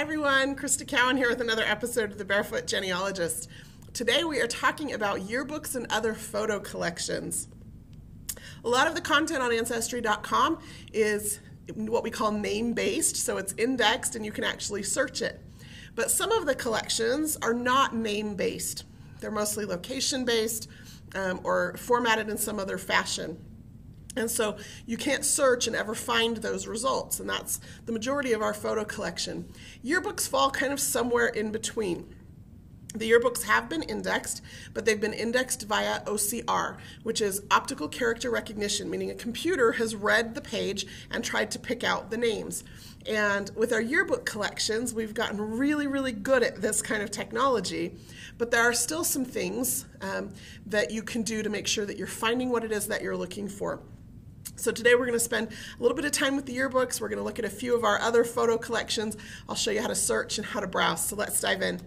everyone, Crista Cowan here with another episode of the Barefoot Genealogist. Today we are talking about yearbooks and other photo collections. A lot of the content on Ancestry.com is what we call name based, so it's indexed and you can actually search it. But some of the collections are not name based, they're mostly location based um, or formatted in some other fashion. And so you can't search and ever find those results, and that's the majority of our photo collection. Yearbooks fall kind of somewhere in between. The yearbooks have been indexed, but they've been indexed via OCR, which is optical character recognition, meaning a computer has read the page and tried to pick out the names. And with our yearbook collections, we've gotten really, really good at this kind of technology, but there are still some things um, that you can do to make sure that you're finding what it is that you're looking for. So today we're going to spend a little bit of time with the yearbooks. We're going to look at a few of our other photo collections. I'll show you how to search and how to browse. So let's dive in.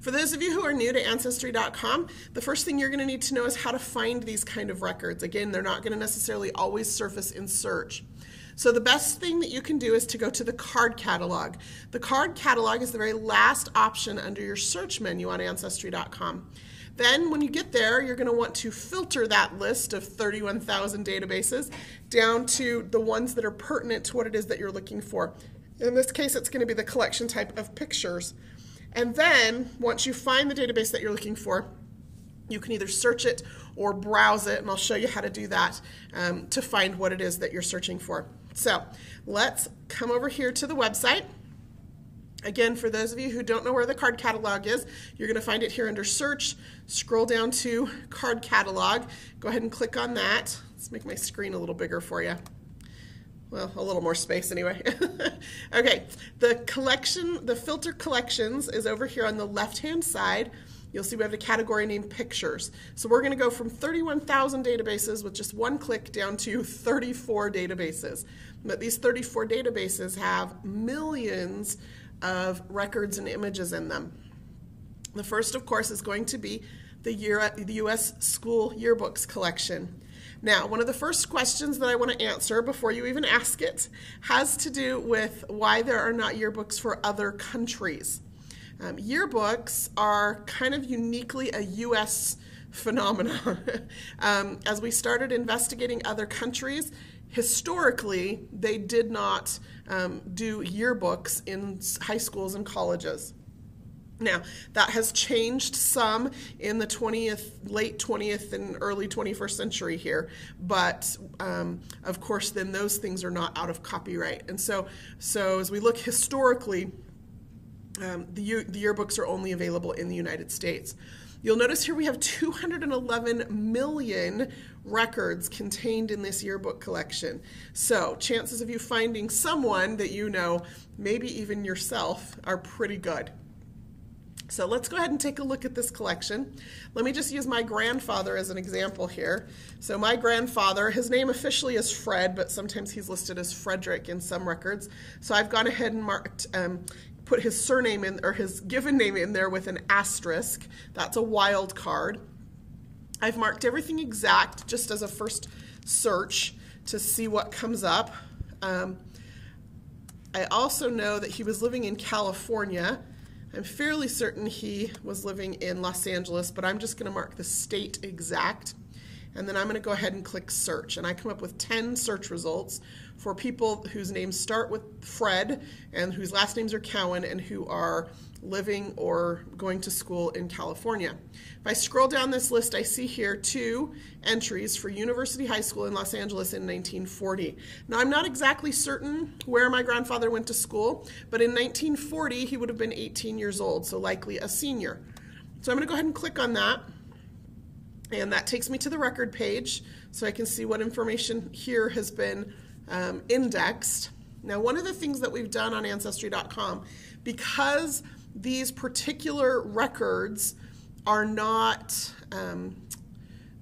For those of you who are new to Ancestry.com, the first thing you're going to need to know is how to find these kind of records. Again, they're not going to necessarily always surface in search. So the best thing that you can do is to go to the card catalog. The card catalog is the very last option under your search menu on Ancestry.com. Then when you get there, you're going to want to filter that list of 31,000 databases down to the ones that are pertinent to what it is that you're looking for. In this case, it's going to be the collection type of pictures. And then once you find the database that you're looking for, you can either search it or browse it, and I'll show you how to do that um, to find what it is that you're searching for. So let's come over here to the website. Again, for those of you who don't know where the card catalog is, you're going to find it here under search. Scroll down to card catalog. Go ahead and click on that. Let's make my screen a little bigger for you. Well, a little more space anyway. okay, the collection, the filter collections is over here on the left-hand side. You'll see we have a category named pictures. So we're going to go from 31,000 databases with just one click down to 34 databases. But these 34 databases have millions of records and images in them. The first, of course, is going to be the, U.S. School Yearbooks collection. Now, one of the first questions that I want to answer before you even ask it has to do with why there are not yearbooks for other countries. Um, yearbooks are kind of uniquely a U.S. phenomenon. um, as we started investigating other countries, historically, they did not um, do yearbooks in high schools and colleges. Now, that has changed some in the 20th, late 20th, and early 21st century here, but um, of course, then those things are not out of copyright. And so, so as we look historically, um, the, the yearbooks are only available in the United States. You'll notice here we have 211 million records contained in this yearbook collection. So chances of you finding someone that you know, maybe even yourself, are pretty good. So let's go ahead and take a look at this collection. Let me just use my grandfather as an example here. So my grandfather, his name officially is Fred, but sometimes he's listed as Frederick in some records. So I've gone ahead and marked um, put his surname in or his given name in there with an asterisk. That's a wild card. I've marked everything exact just as a first search to see what comes up. Um, I also know that he was living in California. I'm fairly certain he was living in Los Angeles, but I'm just going to mark the state exact. And then I'm going to go ahead and click search. And I come up with 10 search results for people whose names start with Fred and whose last names are Cowan and who are living or going to school in California. If I scroll down this list, I see here two entries for University High School in Los Angeles in 1940. Now, I'm not exactly certain where my grandfather went to school, but in 1940, he would have been 18 years old, so likely a senior. So I'm going to go ahead and click on that. And that takes me to the record page so I can see what information here has been um, indexed. Now, one of the things that we've done on Ancestry.com, because these particular records are not, um,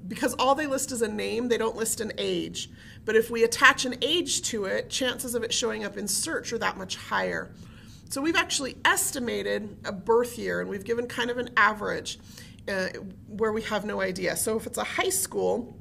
because all they list is a name, they don't list an age. But if we attach an age to it, chances of it showing up in search are that much higher. So we've actually estimated a birth year and we've given kind of an average uh, where we have no idea. So if it's a high school,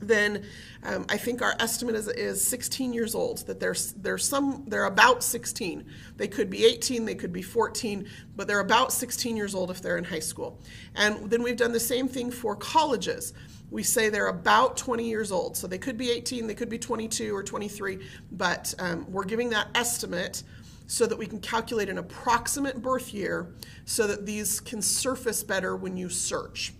then um, I think our estimate is, is 16 years old. That there's there's some they're about 16. They could be 18, they could be 14, but they're about 16 years old if they're in high school. And then we've done the same thing for colleges. We say they're about 20 years old, so they could be 18, they could be 22 or 23, but um, we're giving that estimate so that we can calculate an approximate birth year so that these can surface better when you search.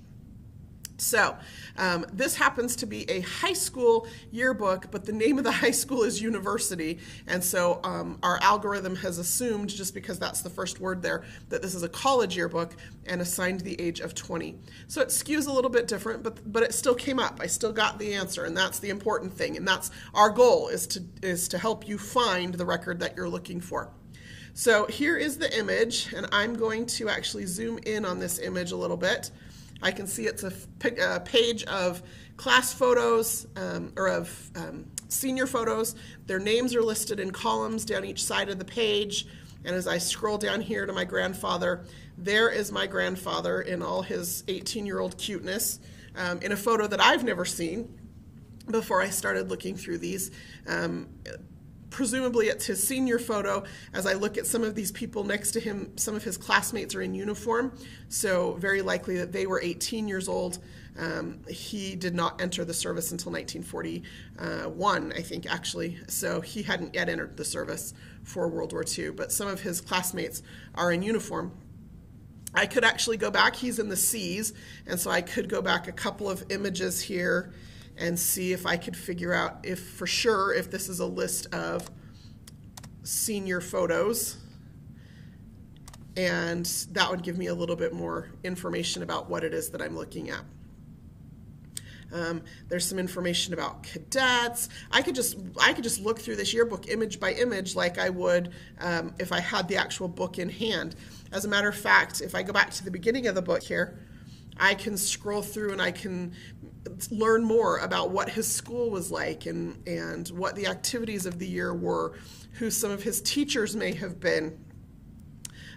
So, um, this happens to be a high school yearbook, but the name of the high school is university. And so, um, our algorithm has assumed, just because that's the first word there, that this is a college yearbook and assigned the age of 20. So, it skews a little bit different, but, but it still came up. I still got the answer, and that's the important thing. And that's our goal is to, is to help you find the record that you're looking for. So, here is the image, and I'm going to actually zoom in on this image a little bit. I can see it's a, a page of class photos um, or of um, senior photos. Their names are listed in columns down each side of the page. And as I scroll down here to my grandfather, there is my grandfather in all his 18 year old cuteness um, in a photo that I've never seen before I started looking through these. Um, presumably it's his senior photo. As I look at some of these people next to him, some of his classmates are in uniform, so very likely that they were 18 years old. Um, he did not enter the service until 1941, I think, actually. So he hadn't yet entered the service for World War II, but some of his classmates are in uniform. I could actually go back, he's in the C's, and so I could go back a couple of images here and see if I could figure out if for sure if this is a list of senior photos and that would give me a little bit more information about what it is that I'm looking at. Um, there's some information about cadets. I could just I could just look through this yearbook image by image like I would um, if I had the actual book in hand. As a matter of fact, if I go back to the beginning of the book here, I can scroll through and I can learn more about what his school was like and, and what the activities of the year were, who some of his teachers may have been.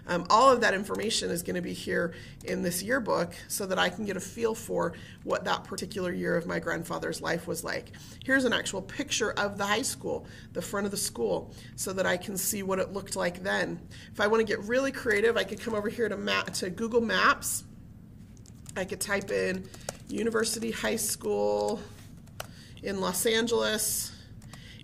Um, all of that information is going to be here in this yearbook so that I can get a feel for what that particular year of my grandfather's life was like. Here's an actual picture of the high school, the front of the school, so that I can see what it looked like then. If I want to get really creative, I could come over here to, map, to Google Maps. I could type in University High School in Los Angeles.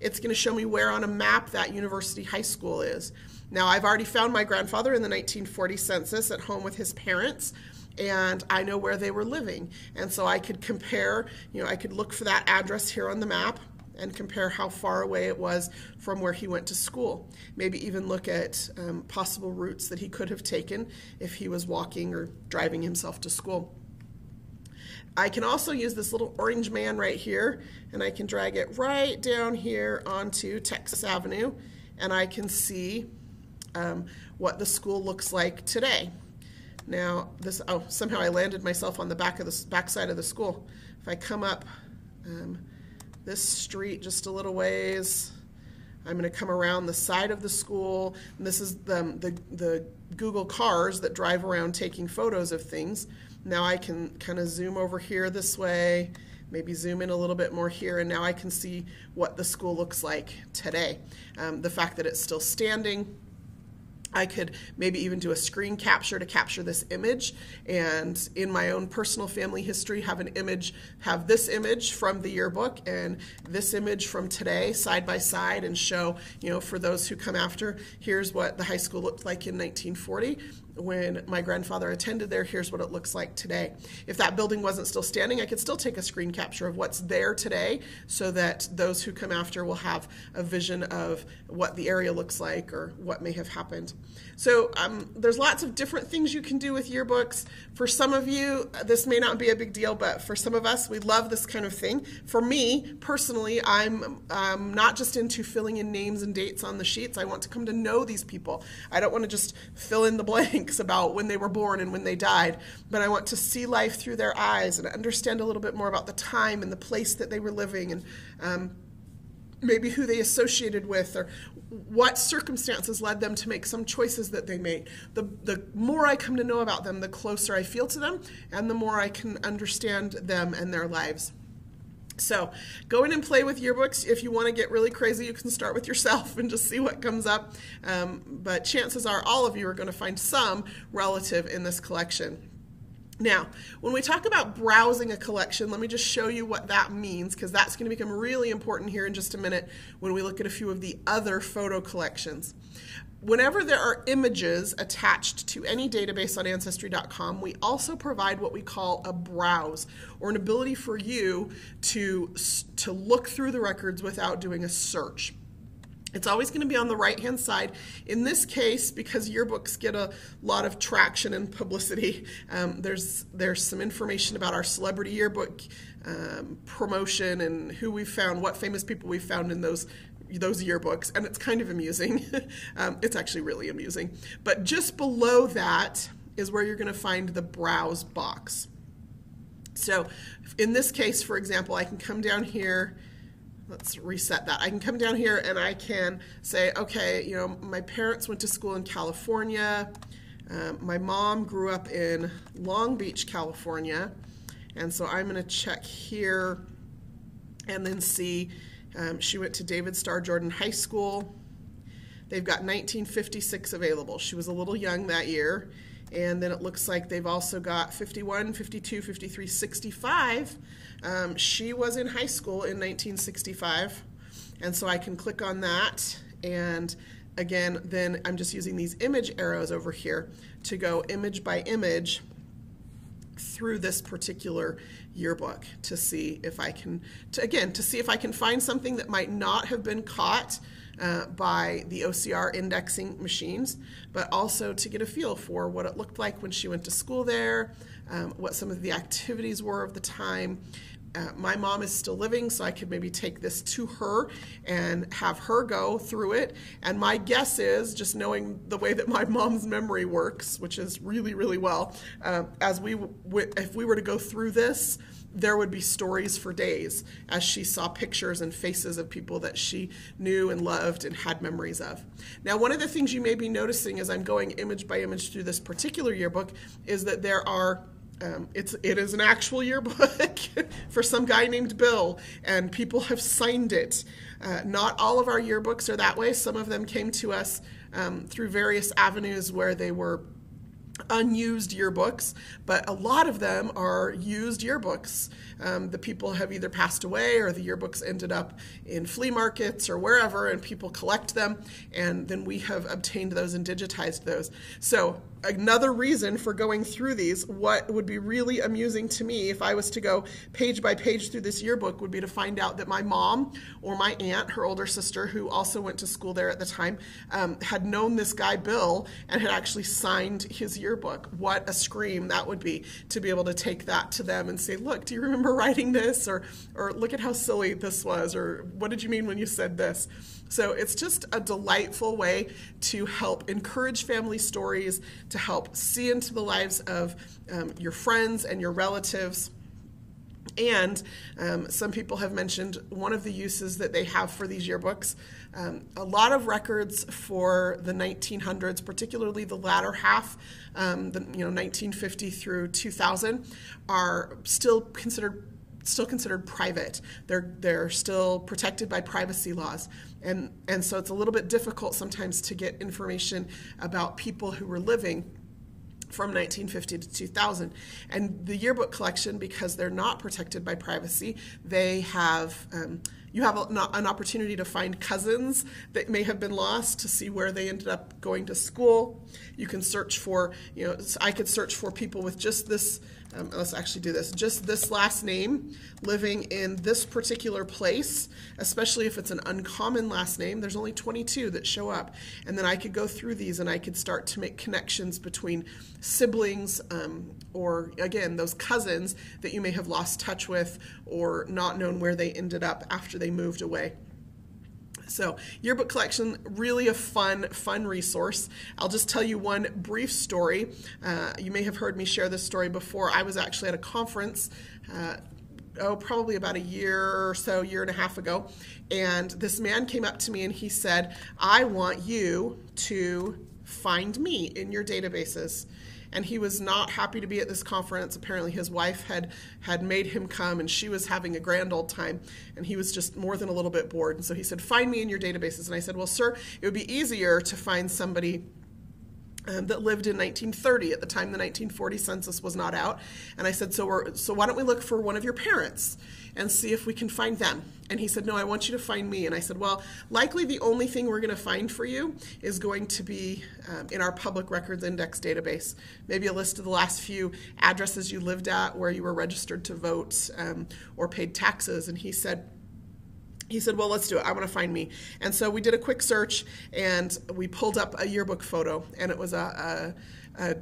It's going to show me where on a map that University High School is. Now, I've already found my grandfather in the 1940 census at home with his parents, and I know where they were living. And so I could compare, you know, I could look for that address here on the map and compare how far away it was from where he went to school. Maybe even look at um, possible routes that he could have taken if he was walking or driving himself to school. I can also use this little orange man right here and I can drag it right down here onto Texas Avenue and I can see um, what the school looks like today. Now this, oh, somehow I landed myself on the back of the back side of the school. If I come up um, this street just a little ways, I'm going to come around the side of the school. And this is the, the, the Google cars that drive around taking photos of things. Now I can kind of zoom over here this way, maybe zoom in a little bit more here, and now I can see what the school looks like today. Um, the fact that it's still standing, I could maybe even do a screen capture to capture this image and in my own personal family history have an image, have this image from the yearbook and this image from today side by side and show, you know, for those who come after, here's what the high school looked like in 1940 when my grandfather attended there, here's what it looks like today. If that building wasn't still standing, I could still take a screen capture of what's there today so that those who come after will have a vision of what the area looks like or what may have happened. So um, there's lots of different things you can do with yearbooks. For some of you, this may not be a big deal, but for some of us, we love this kind of thing. For me, personally, I'm um, not just into filling in names and dates on the sheets. I want to come to know these people. I don't want to just fill in the blanks about when they were born and when they died, but I want to see life through their eyes and understand a little bit more about the time and the place that they were living and um, maybe who they associated with or what circumstances led them to make some choices that they made. The, the more I come to know about them, the closer I feel to them and the more I can understand them and their lives. So go in and play with yearbooks. If you want to get really crazy, you can start with yourself and just see what comes up. Um, but chances are all of you are going to find some relative in this collection. Now, when we talk about browsing a collection, let me just show you what that means because that's going to become really important here in just a minute when we look at a few of the other photo collections. Whenever there are images attached to any database on Ancestry.com, we also provide what we call a browse, or an ability for you to, to look through the records without doing a search. It's always going to be on the right hand side. In this case, because yearbooks get a lot of traction and publicity, um, there's, there's some information about our celebrity yearbook um, promotion and who we found, what famous people we found in those those yearbooks, and it's kind of amusing. um, it's actually really amusing. But just below that is where you're going to find the browse box. So in this case, for example, I can come down here let's reset that. I can come down here and I can say, okay, you know, my parents went to school in California. Um, my mom grew up in Long Beach, California. And so I'm going to check here and then see um, she went to David Starr Jordan High School. They've got 1956 available. She was a little young that year. And then it looks like they've also got 51, 52, 53, 65. Um, she was in high school in 1965. And so I can click on that. And again, then I'm just using these image arrows over here to go image by image through this particular yearbook to see if I can, to, again, to see if I can find something that might not have been caught uh, by the OCR indexing machines, but also to get a feel for what it looked like when she went to school there, um, what some of the activities were of the time. Uh, my mom is still living, so I could maybe take this to her and have her go through it. And my guess is, just knowing the way that my mom's memory works, which is really, really well, uh, as we, if we were to go through this, there would be stories for days as she saw pictures and faces of people that she knew and loved and had memories of. Now, one of the things you may be noticing as I'm going image by image through this particular yearbook is that there are um, it's it is an actual yearbook for some guy named Bill, and people have signed it. Uh, not all of our yearbooks are that way. Some of them came to us um, through various avenues where they were unused yearbooks, but a lot of them are used yearbooks. Um, the people have either passed away or the yearbooks ended up in flea markets or wherever, and people collect them, and then we have obtained those and digitized those. So another reason for going through these, what would be really amusing to me if I was to go page by page through this yearbook would be to find out that my mom or my aunt, her older sister, who also went to school there at the time, um, had known this guy Bill and had actually signed his yearbook. What a scream that would be to be able to take that to them and say, look, do you remember writing this? Or, or look at how silly this was, or what did you mean when you said this? So it's just a delightful way to help encourage family stories, to help see into the lives of um, your friends and your relatives. And um, some people have mentioned one of the uses that they have for these yearbooks. Um, a lot of records for the 1900s, particularly the latter half, um, the you know 1950 through 2000, are still considered still considered private. They're they're still protected by privacy laws. And and so it's a little bit difficult sometimes to get information about people who were living from 1950 to 2000. And the yearbook collection, because they're not protected by privacy, they have um, you have an opportunity to find cousins that may have been lost to see where they ended up going to school. You can search for, you know, I could search for people with just this um, let's actually do this, just this last name living in this particular place, especially if it's an uncommon last name. There's only 22 that show up. And then I could go through these and I could start to make connections between siblings um, or, again, those cousins that you may have lost touch with or not known where they ended up after they moved away. So, yearbook collection, really a fun, fun resource. I'll just tell you one brief story. Uh, you may have heard me share this story before. I was actually at a conference. Uh, oh, probably about a year or so, year and a half ago. And this man came up to me and he said, I want you to find me in your databases. And he was not happy to be at this conference. Apparently, his wife had had made him come, and she was having a grand old time, and he was just more than a little bit bored. And so he said, "Find me in your databases." And I said, "Well, sir, it would be easier to find somebody." Um, that lived in 1930 at the time the 1940 census was not out and i said so we're so why don't we look for one of your parents and see if we can find them and he said no i want you to find me and i said well likely the only thing we're going to find for you is going to be um, in our public records index database maybe a list of the last few addresses you lived at where you were registered to vote um, or paid taxes and he said he said, Well, let's do it. I want to find me. And so we did a quick search and we pulled up a yearbook photo, and it was a, a, a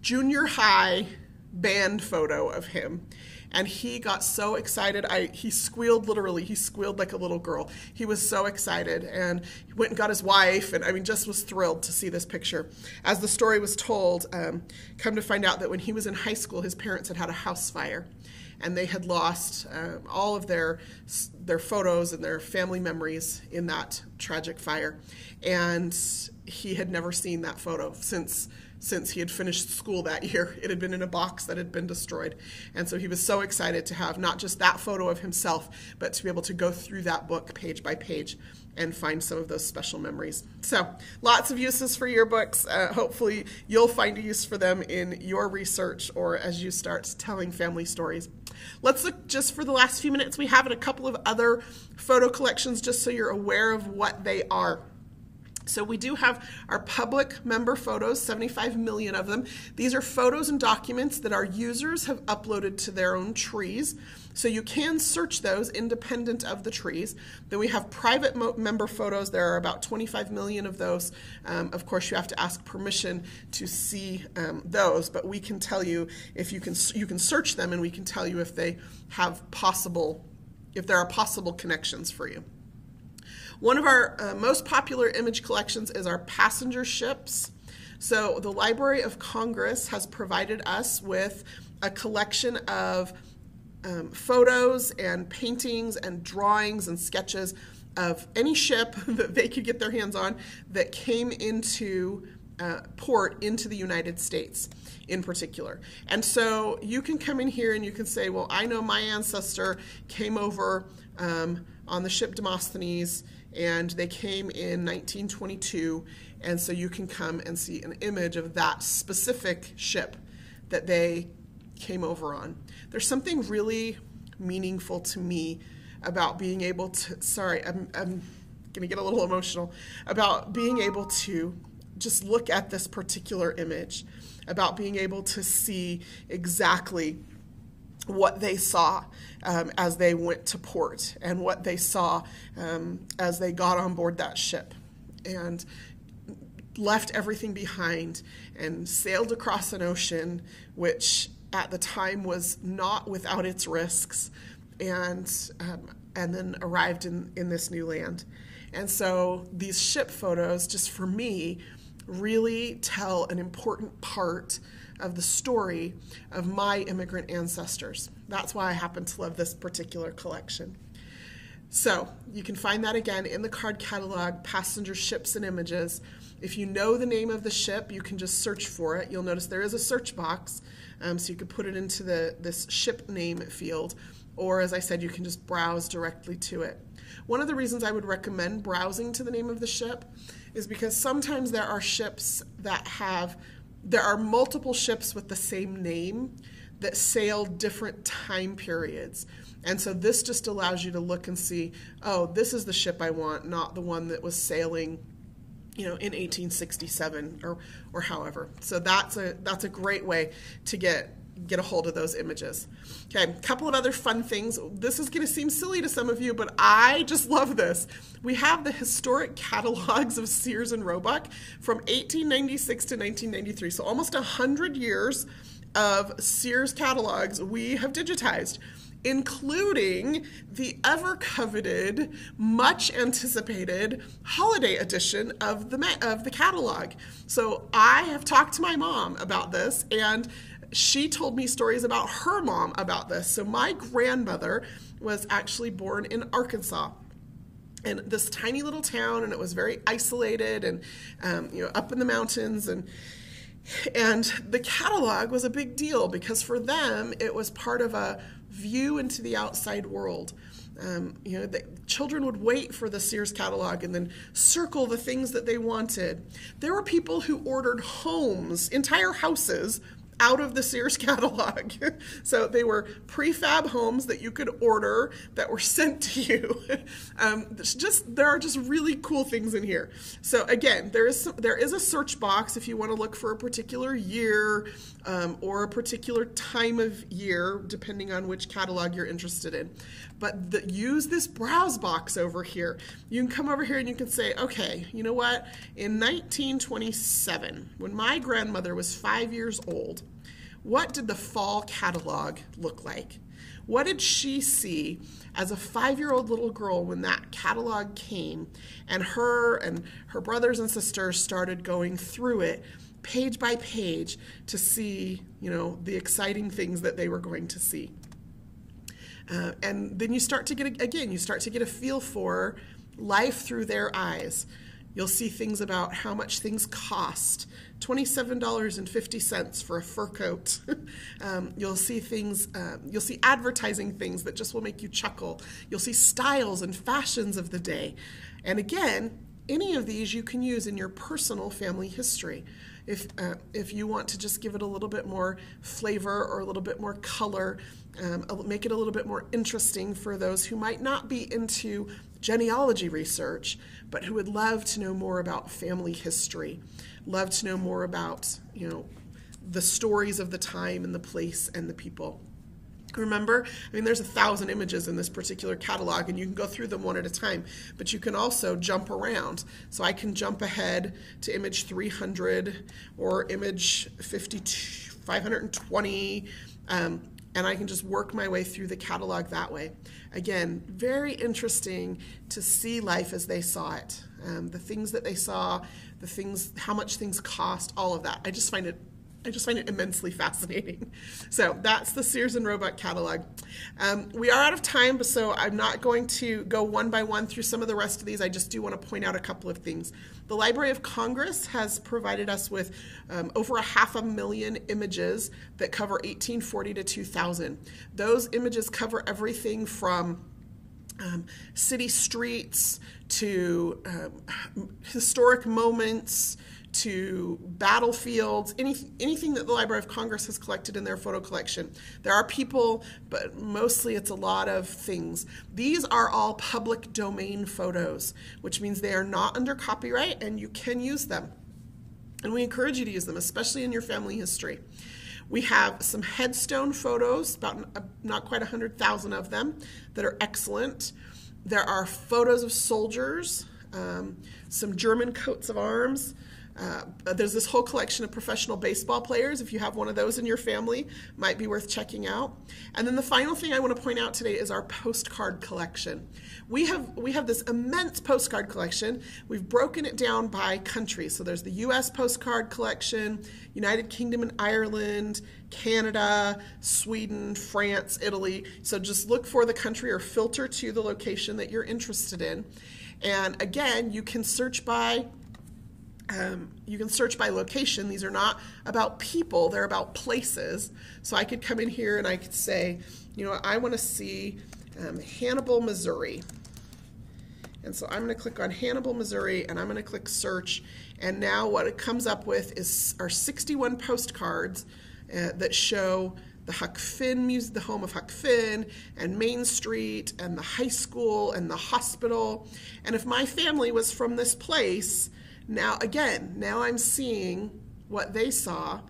junior high band photo of him and he got so excited i he squealed literally he squealed like a little girl. He was so excited and he went and got his wife and i mean just was thrilled to see this picture. As the story was told um, come to find out that when he was in high school his parents had had a house fire and they had lost uh, all of their their photos and their family memories in that tragic fire, and he had never seen that photo since since he had finished school that year. It had been in a box that had been destroyed. And so he was so excited to have not just that photo of himself, but to be able to go through that book page by page and find some of those special memories. So, lots of uses for yearbooks. Uh, hopefully, you'll find a use for them in your research or as you start telling family stories. Let's look just for the last few minutes we have a couple of other photo collections just so you're aware of what they are. So we do have our public member photos, 75 million of them. These are photos and documents that our users have uploaded to their own trees. So you can search those independent of the trees. Then we have private member photos. There are about 25 million of those. Um, of course, you have to ask permission to see um, those, but we can tell you if you can you can search them, and we can tell you if they have possible if there are possible connections for you. One of our uh, most popular image collections is our passenger ships. So the Library of Congress has provided us with a collection of um, photos and paintings and drawings and sketches of any ship that they could get their hands on that came into uh, port into the United States in particular. And so you can come in here and you can say, well, I know my ancestor came over um, on the ship Demosthenes and they came in 1922 and so you can come and see an image of that specific ship that they came over on. There's something really meaningful to me about being able to sorry i'm, I'm going to get a little emotional about being able to just look at this particular image about being able to see exactly what they saw um, as they went to port and what they saw um, as they got on board that ship and left everything behind and sailed across an ocean which at the time was not without its risks and um, and then arrived in, in this new land. And so these ship photos just for me really tell an important part of the story of my immigrant ancestors. That's why I happen to love this particular collection. So you can find that again in the card catalog, Passenger Ships and Images. If you know the name of the ship, you can just search for it. You'll notice there is a search box, um, so you could put it into the this ship name field, or as I said, you can just browse directly to it. One of the reasons I would recommend browsing to the name of the ship is because sometimes there are ships that have there are multiple ships with the same name that sail different time periods. And so this just allows you to look and see, oh, this is the ship I want, not the one that was sailing, you know, in 1867 or or however. So that's a that's a great way to get get a hold of those images. Okay, a couple of other fun things. This is going to seem silly to some of you, but I just love this. We have the historic catalogs of Sears and Roebuck from 1896 to 1993, so almost 100 years of Sears catalogs we have digitized including the ever coveted, much anticipated holiday edition of the of the catalog. So I have talked to my mom about this and she told me stories about her mom about this. So my grandmother was actually born in Arkansas in this tiny little town and it was very isolated and um, you know up in the mountains and And the catalog was a big deal because for them it was part of a view into the outside world. Um, you know, the children would wait for the Sears catalog and then circle the things that they wanted. There were people who ordered homes, entire houses, out of the Sears catalog. so they were prefab homes that you could order that were sent to you. um, just there are just really cool things in here. So again, there is some, there is a search box if you want to look for a particular year um, or a particular time of year, depending on which catalog you're interested in. But the, use this browse box over here. You can come over here and you can say, okay, you know what? In 1927, when my grandmother was five years old, what did the fall catalog look like? What did she see as a five year old little girl when that catalog came and her and her brothers and sisters started going through it page by page to see, you know, the exciting things that they were going to see? Uh, and then you start to get, a, again, you start to get a feel for life through their eyes. You'll see things about how much things cost. $27.50 for a fur coat. um, you'll see things, uh, you'll see advertising things that just will make you chuckle. You'll see styles and fashions of the day. And again, any of these you can use in your personal family history. If, uh, if you want to just give it a little bit more flavor or a little bit more color, um, make it a little bit more interesting for those who might not be into genealogy research, but who would love to know more about family history, love to know more about, you know, the stories of the time and the place and the people. Remember, I mean, there's a thousand images in this particular catalog, and you can go through them one at a time, but you can also jump around. So I can jump ahead to image 300 or image 50, 520. Um, and I can just work my way through the catalog that way. Again, very interesting to see life as they saw it, um, the things that they saw, the things, how much things cost, all of that. I just find it I just find it immensely fascinating. So that's the Sears and Roebuck catalog. Um, we are out of time, so I'm not going to go one by one through some of the rest of these. I just do want to point out a couple of things. The Library of Congress has provided us with um, over a half a million images that cover 1840 to 2000. Those images cover everything from um, city streets to um, historic moments to battlefields, any, anything that the Library of Congress has collected in their photo collection. There are people, but mostly it's a lot of things. These are all public domain photos, which means they are not under copyright and you can use them. And we encourage you to use them, especially in your family history. We have some headstone photos, about uh, not quite 100,000 of them, that are excellent. There are photos of soldiers, um, some German coats of arms, uh, there's this whole collection of professional baseball players. If you have one of those in your family, might be worth checking out. And then the final thing I want to point out today is our postcard collection. We have we have this immense postcard collection. We've broken it down by country. So there's the U.S. postcard collection, United Kingdom and Ireland, Canada, Sweden, France, Italy. So just look for the country or filter to the location that you're interested in. And again, you can search by um, you can search by location. These are not about people, they're about places. So I could come in here and I could say, you know, I want to see um, Hannibal, Missouri. And so I'm going to click on Hannibal, Missouri, and I'm going to click search. And now what it comes up with is our 61 postcards uh, that show the Huck Finn music, the home of Huck Finn, and Main Street, and the high school, and the hospital. And if my family was from this place, now, again, now I'm seeing what they saw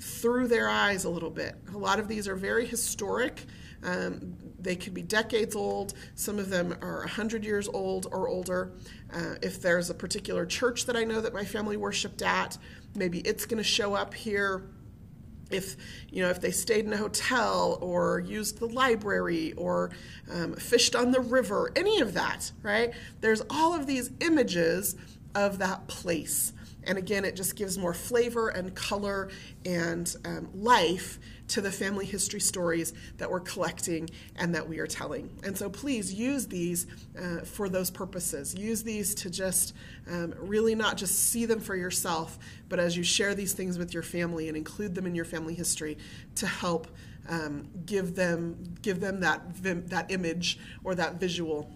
through their eyes a little bit. A lot of these are very historic. Um, they could be decades old. Some of them are 100 years old or older. Uh, if there's a particular church that I know that my family worshiped at, maybe it's going to show up here. If you know, if they stayed in a hotel or used the library or um, fished on the river, any of that, right? There's all of these images of that place. And again, it just gives more flavor and color and um, life to the family history stories that we're collecting and that we are telling. And so please use these uh, for those purposes. Use these to just um, really not just see them for yourself, but as you share these things with your family and include them in your family history to help um, give them give them that that image or that visual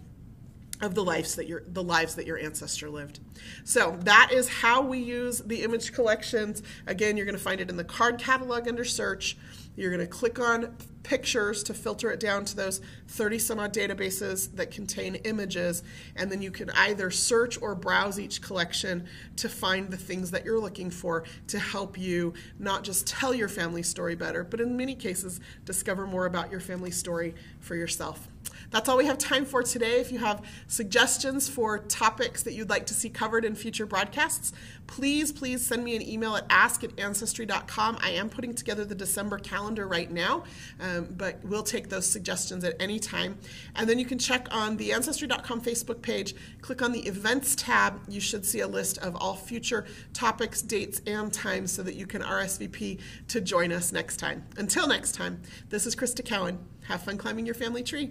of the lives that your the lives that your ancestor lived. So that is how we use the image collections. Again, you're going to find it in the card catalog under search. You're going to click on pictures to filter it down to those 30 some odd databases that contain images, and then you can either search or browse each collection to find the things that you're looking for to help you not just tell your family story better, but in many cases, discover more about your family story for yourself. That's all we have time for today. If you have suggestions for topics that you'd like to see covered in future broadcasts, please, please send me an email at ask at ancestry.com. I am putting together the December calendar right now, um, but we'll take those suggestions at any time. And then you can check on the ancestry.com Facebook page, click on the events tab. You should see a list of all future topics, dates, and times so that you can RSVP to join us next time. Until next time, this is Crista Cowan. Have fun climbing your family tree.